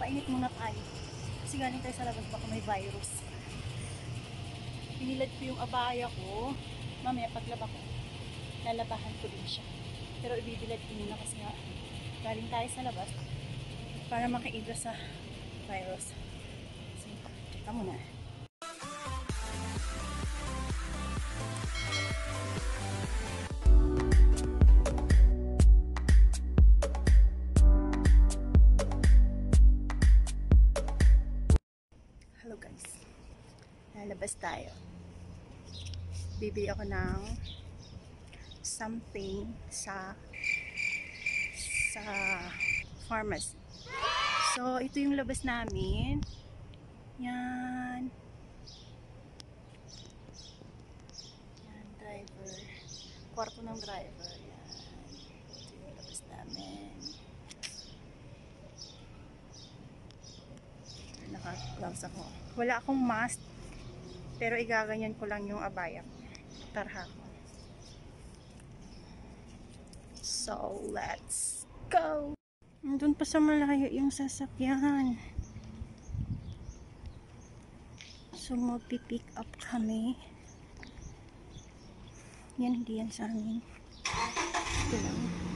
Magpapainit muna tayo. Kasi galing tayo sa labas, baka may virus. Pinilad ko yung abaya ko. Mamaya paglaba ko, lalabahan ko din siya. Pero ibibilad ko muna kasi nga galing tayo sa labas para makaiwas sa virus. So, check ka muna. Lalabas tayo. Bibili ako ng something sa sa pharmacy. So, ito yung labas namin. Yan. Yan, driver. Kwarto ng driver. Yan. Ito yung labas namin. Naka-gloves ako. Wala akong mask. Pero igaganyan ko lang yung abaya. Tarha. So, let's go! Nandun pa sa malayo yung sasakyan. So, magpipick up kami. Yan, hindi yan sa amin. Ito lang.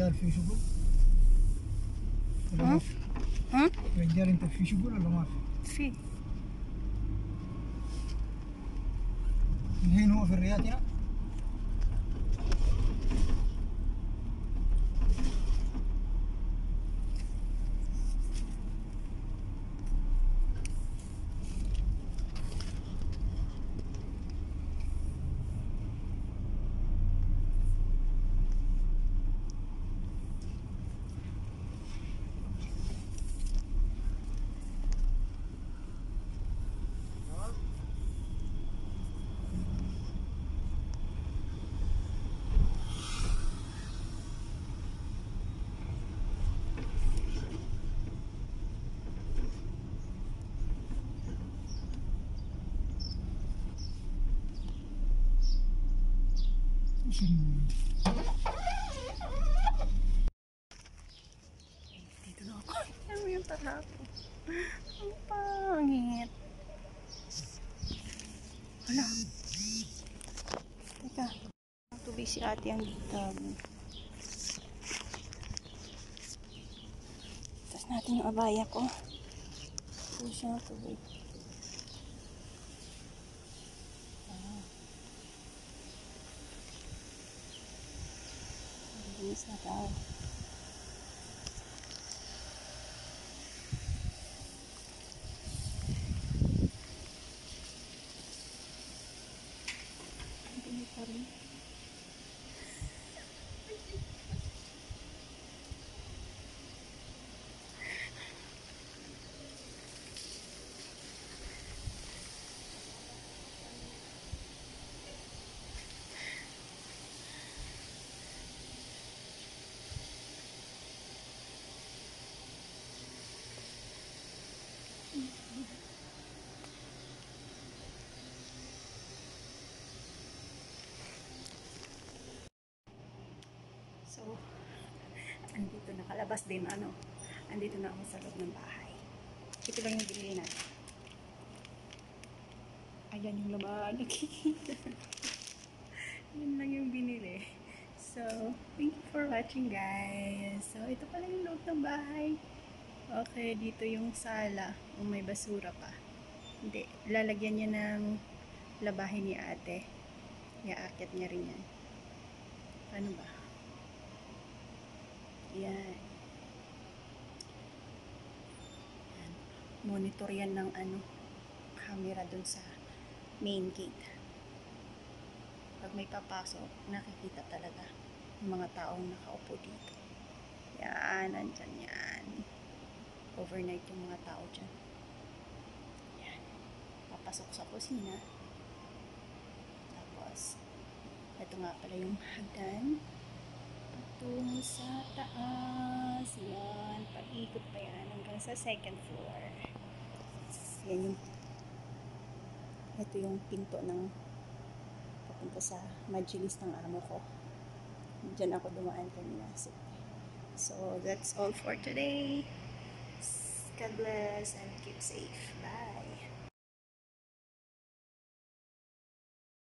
رجال في شغل ولا ها؟ ها؟ رجال انت في شغل ولا ما في؟ في الحين هو في الرياض هنا Dito na ako. Ano yung tara ko? Ang pangit. Hala. Teka. Tubig si ate ang dito. Tapos natin yung abaya ko. Siya ng tubig. Ang linis na daw. Hindi pa rin. So, andito nakalabas din ano. Andito na ako sa loob ng bahay. Ito lang yung binili natin. Ayan yung laman. Nakikita. Lang yung binili. So, thank you for watching guys. So, ito pala yung loob ng bahay. Okay, dito yung sala. O may basura pa. Hindi, lalagyan niya ng labahin ni ate. Iaakit niya rin yan. Ano ba? Yan. Yan. Monitor yan ng ano, camera dun sa main gate. Pag may papasok, nakikita talaga yung mga taong nakaupo dito. Yan, nandyan yan. Overnight yung mga tao dyan. Yan. Papasok sa kusina. Tapos, ito nga pala yung hagdan patungo sa taas. Yan. Pag-ikot pa yan hanggang sa second floor. Yan yung ito yung pinto ng papunta sa Majilis ng amo ko. Diyan ako dumaan kanina. So that's all for today. God bless and keep safe. Bye.